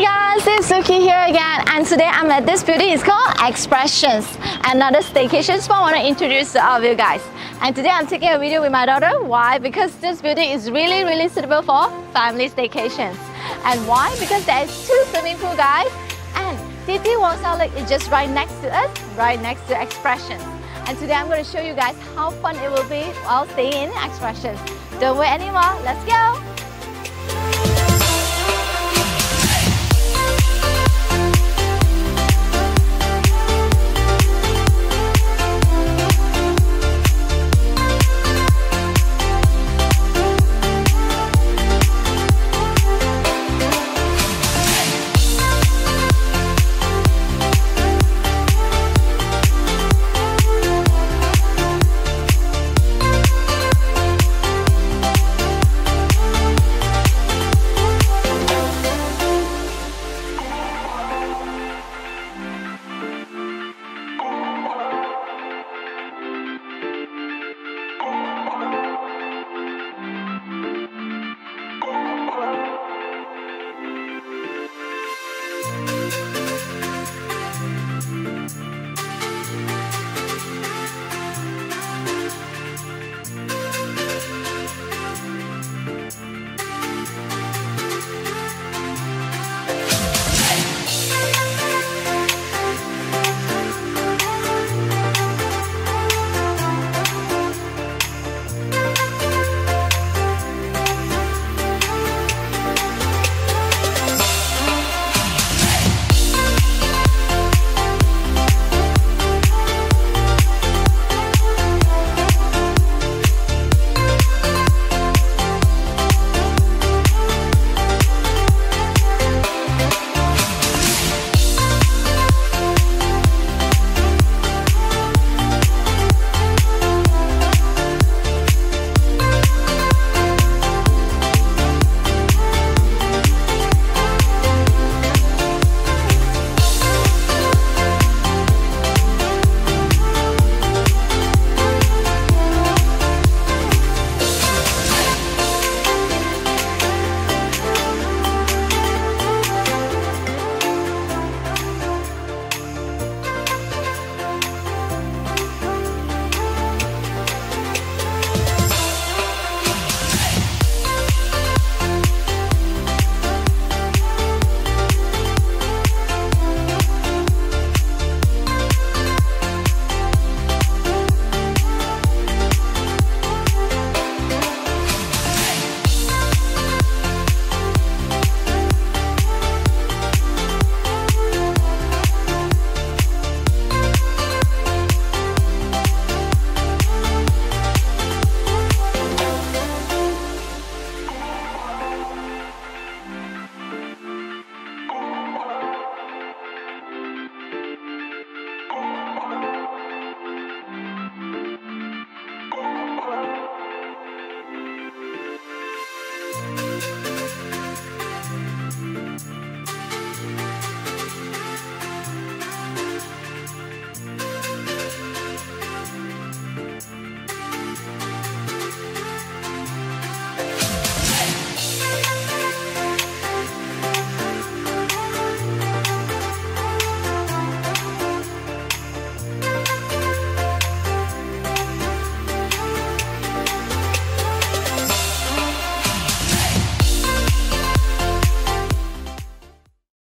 Hi guys, it's Suki here again. And today I'm at this beauty, it's called Expressionz another staycation spot I want to introduce to all of you guys. And today I'm taking a video with my daughter. Why? Because this beauty is really really suitable for family staycations. And why? Because there is two swimming pool guys. And Titiwangsa Lake is just right next to us right next to Expressionz. And today I'm going to show you guys how fun it will be while staying in Expressionz. Don't wait anymore, let's go!